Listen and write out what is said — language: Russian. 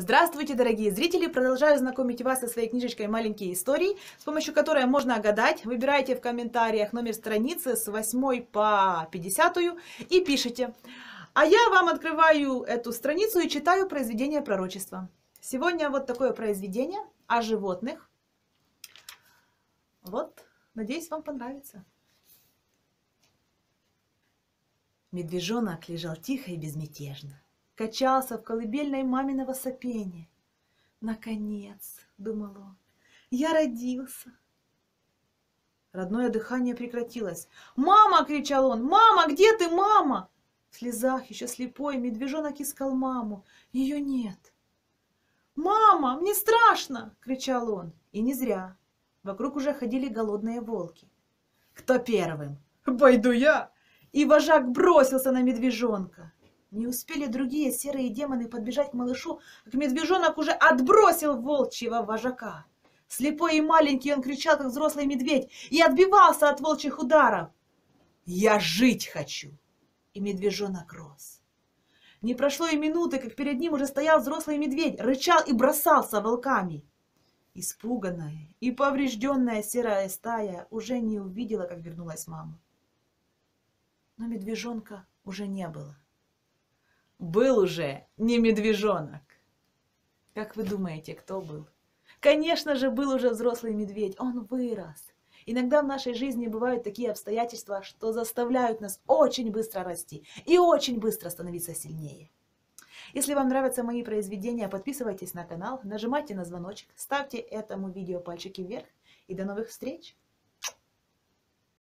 Здравствуйте, дорогие зрители! Продолжаю знакомить вас со своей книжечкой «Маленькие истории», с помощью которой можно гадать. Выбирайте в комментариях номер страницы с 8 по 50 и пишите. А я вам открываю эту страницу и читаю произведение пророчества. Сегодня вот такое произведение о животных. Вот, надеюсь, вам понравится. Медвежонок лежал тихо и безмятежно качался в колыбельной маминого сопения. Наконец, думал он, я родился. Родное дыхание прекратилось. «Мама!» — кричал он. «Мама, где ты, мама?» В слезах еще слепой медвежонок искал маму. Ее нет. «Мама, мне страшно!» — кричал он. И не зря. Вокруг уже ходили голодные волки. «Кто первым?» «Пойду я!» И вожак бросился на медвежонка. Не успели другие серые демоны подбежать к малышу, как медвежонок уже отбросил волчьего вожака. Слепой и маленький он кричал, как взрослый медведь, и отбивался от волчьих ударов. «Я жить хочу!» И медвежонок рос. Не прошло и минуты, как перед ним уже стоял взрослый медведь, рычал и бросался волками. Испуганная и поврежденная серая стая уже не увидела, как вернулась мама. Но медвежонка уже не было был уже не медвежонок. Как вы думаете, кто был? Конечно же, был уже взрослый медведь. Он вырос. Иногда в нашей жизни бывают такие обстоятельства, что заставляют нас очень быстро расти и очень быстро становиться сильнее. Если вам нравятся мои произведения, подписывайтесь на канал, нажимайте на звоночек, ставьте этому видео пальчики вверх и до новых встреч!